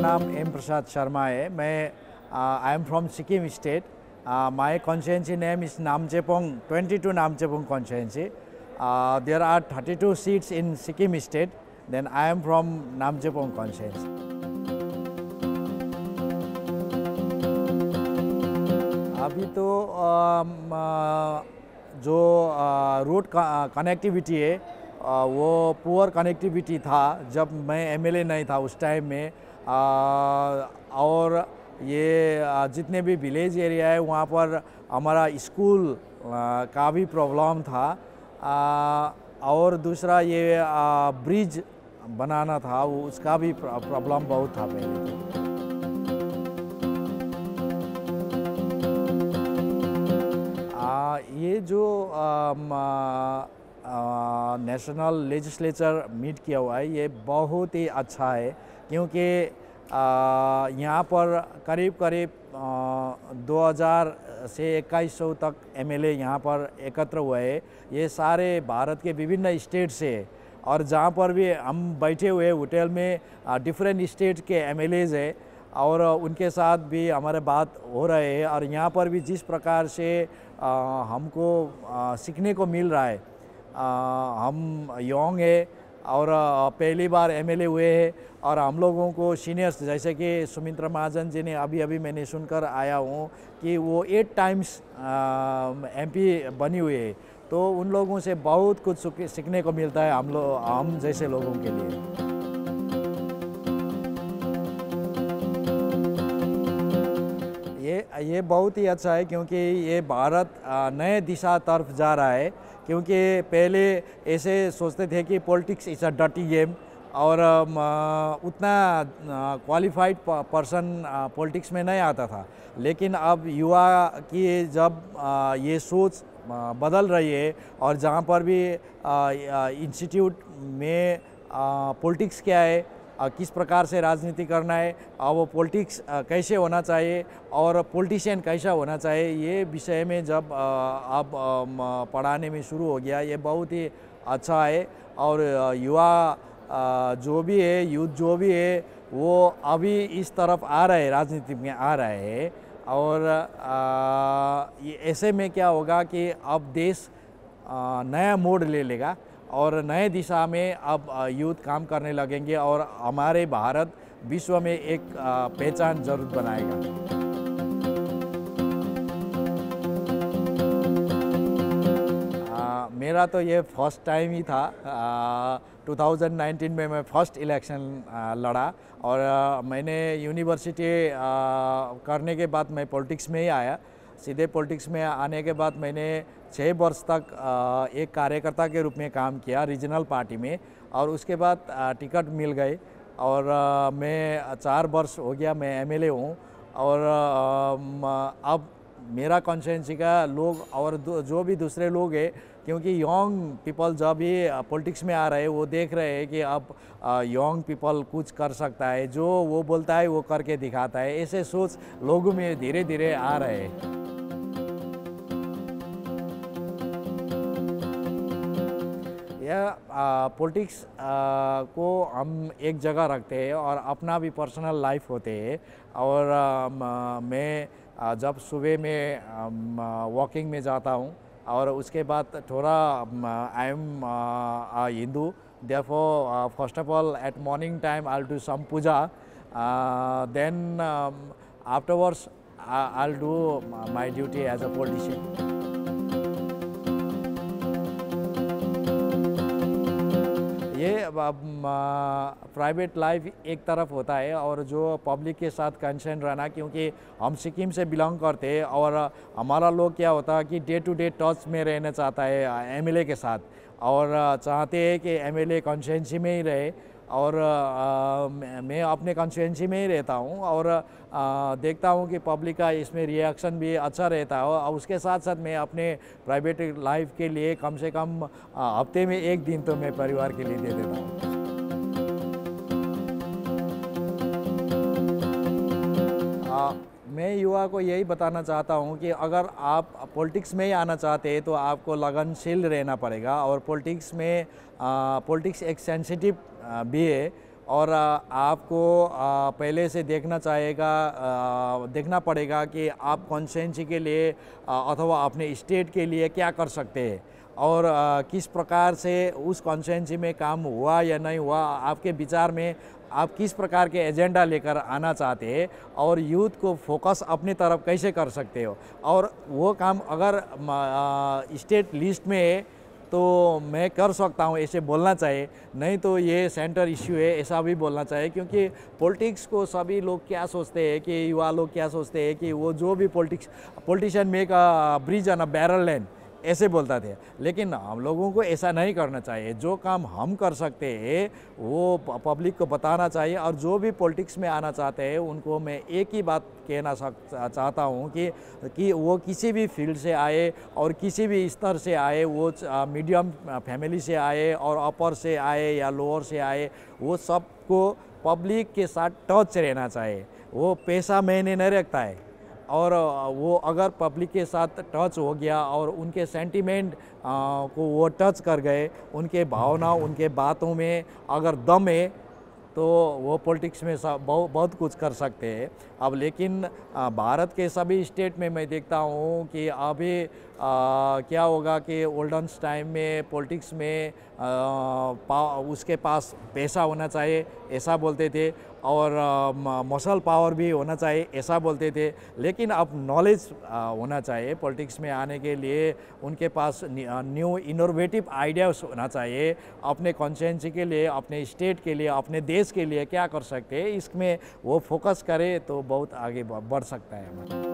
नाम एम प्रसाद शर्मा है। मैं I am from Sikkim state my constituency name is Namchepong 22 Namchepong constituency there are 32 seats in Sikkim state then I am from Namchepong constituency अभी तो जो road connectivity है वो poor connectivity था जब मैं एमएलए नहीं था उस टाइम में। और ये जितने भी विलेज एरिया है, वहाँ पर हमारा स्कूल का भी प्रॉब्लम था। और दूसरा ये ब्रिज बनाना था, वो उसका भी प्रॉब्लम बहुत था पहले तो। ये जो नेशनल लेजिस्लेचर मीट किया हुआ है। ये बहुत ही अच्छा है, क्योंकि यहाँ पर करीब करीब 2000 से 2100 तक एमएलए यहाँ पर एकत्र हुए हैं। ये सारे भारत के विभिन्न स्टेट से और जहाँ पर भी हम बैठे हुए होटल में डिफरेंट स्टेट के एमएलएज है, और उनके साथ भी हमारे बात हो रहे हैं। और यहाँ पर भी जिस प्रकार से हमको सीखने को मिल रहा है हम योंग है और पहली बार एमएलए हुए हैं और हम लोगों को सीनियर्स जैसे कि सुमित्रा महाजन जी ने अभी अभी मैंने सुनकर आया हूँ कि वो एट टाइम्स एमपी बनी हुई है। तो उन लोगों से बहुत कुछ सीखने को मिलता है हम लोग हम जैसे लोगों के लिए। ये ये बहुत ही अच्छा है क्योंकि ये भारत नए दिशा तरफ़ जा रहा है। क्योंकि पहले ऐसे सोचते थे कि politics is a dirty game और उतना क्वालिफाइड पर्सन पॉलिटिक्स में नहीं आता था। लेकिन अब युवा की जब ये सोच बदल रही है और जहाँ पर भी इंस्टीट्यूट में पॉलिटिक्स क्या है किस प्रकार से राजनीति करना है और वो पॉलिटिक्स कैसे होना चाहिए और पॉलिटिशियन कैसा होना चाहिए, ये विषय में जब अब पढ़ाने में शुरू हो गया, ये बहुत ही अच्छा है। और युवा जो भी है यूथ जो भी है, वो अभी इस तरफ़ आ रहे हैं, राजनीति में आ रहे हैं। और ऐसे में क्या होगा कि अब देश नया मोड़ ले लेगा। और नए दिशा में अब यूथ काम करने लगेंगे और हमारे भारत विश्व में एक पहचान ज़रूर बनाएगा। मेरा तो ये फ़र्स्ट टाइम ही था। आ, 2019 में मैं फ़र्स्ट इलेक्शन लड़ा और आ, मैंने यूनिवर्सिटी करने के बाद मैं पॉलिटिक्स में ही आया। सीधे पॉलिटिक्स में आने के बाद मैंने छः वर्ष तक एक कार्यकर्ता के रूप में काम किया रीजनल पार्टी में और उसके बाद टिकट मिल गए और मैं चार वर्ष हो गया मैं एमएलए हूँ और अब मेरा कॉन्स्टिट्यूंसी का लोग और जो भी दूसरे लोग हैं क्योंकि यंग पीपल जब भी पॉलिटिक्स में आ रहे हैं वो देख रहे हैं कि अब यंग पीपल कुछ कर सकता है जो वो बोलता है वो करके दिखाता है ऐसे सोच लोगों में धीरे धीरे आ रहे हैं। यह पॉलिटिक्स को हम एक जगह रखते हैं और अपना भी पर्सनल लाइफ होते हैं और आ, मैं जब सुबह में वॉकिंग में जाता हूँ और उसके बाद थोड़ा I am Hindu, therefore first of all at morning time I do some puja then afterwards I do my duty as a politician. ये प्राइवेट लाइफ एक तरफ़ होता है और जो पब्लिक के साथ कंसर्न रहना, क्योंकि हम सिक्किम से बिलोंग करते हैं और हमारा लोग क्या होता है कि डे टू डे टच में रहना चाहता है एमएलए के साथ। और चाहते हैं कि एमएलए कॉन्स्टिट्यूंसी में ही रहे। और आ, मैं अपने कॉन्स्टिटेंसी में ही रहता हूँ और आ, देखता हूँ कि पब्लिक का इसमें रिएक्शन भी अच्छा रहता है और उसके साथ साथ मैं अपने प्राइवेट लाइफ के लिए कम से कम हफ़्ते में एक दिन तो मैं परिवार के लिए दे देता हूँ। मैं युवा को यही बताना चाहता हूँ कि अगर आप पॉलिटिक्स में ही आना चाहते हैं तो आपको लगनशील रहना पड़ेगा और पॉलिटिक्स में पॉलिटिक्स एक सेंसिटिव भी है और आपको पहले से देखना चाहेगा देखना पड़ेगा कि आप कॉन्स्टेंसी के लिए अथवा अपने स्टेट के लिए क्या कर सकते हैं। और किस प्रकार से उस कॉन्स्टेंसी में काम हुआ या नहीं हुआ, आपके विचार में आप किस प्रकार के एजेंडा लेकर आना चाहते हैं और यूथ को फोकस अपनी तरफ़ कैसे कर सकते हो? और वो काम अगर स्टेट लिस्ट में है तो मैं कर सकता हूँ, ऐसे बोलना चाहिए। नहीं तो ये सेंटर इश्यू है, ऐसा भी बोलना चाहिए, क्योंकि पॉलिटिक्स को सभी लोग क्या सोचते हैं कि, युवा लोग क्या सोचते हैं कि वो जो भी politics politician make a bridge on a barrel land ऐसे बोलता थे। लेकिन हम लोगों को ऐसा नहीं करना चाहिए। जो काम हम कर सकते हैं, वो पब्लिक को बताना चाहिए और जो भी पॉलिटिक्स में आना चाहते हैं, उनको मैं एक ही बात कहना चाहता हूँ कि कि वो किसी भी फ़ील्ड से आए और किसी भी स्तर से आए, वो मीडियम फैमिली से आए और अपर से आए या लोअर से आए, वो सबको पब्लिक के साथ टच रहना चाहिए। वो पैसा मैंने नहीं रखता है। और वो अगर पब्लिक के साथ टच हो गया और उनके सेंटिमेंट को वो टच कर गए, उनके भावना उनके बातों में अगर दम है तो वो पॉलिटिक्स में सब बहुत बहुत कुछ कर सकते हैं। अब लेकिन भारत के सभी स्टेट में मैं देखता हूँ कि अभी आ, क्या होगा कि ओल्डन टाइम में पॉलिटिक्स में आ, पा, उसके पास पैसा होना चाहिए ऐसा बोलते थे। और मसल पावर भी होना चाहिए ऐसा बोलते थे। लेकिन अब नॉलेज होना चाहिए पॉलिटिक्स में आने के लिए। उनके पास न्यू इनोवेटिव आइडियाज़ होना चाहिए। अपने कॉन्स्टेंसी के लिए अपने स्टेट के लिए अपने देश के लिए क्या कर सकते हैं? इसमें वो फोकस करे तो बहुत आगे बढ़ सकता है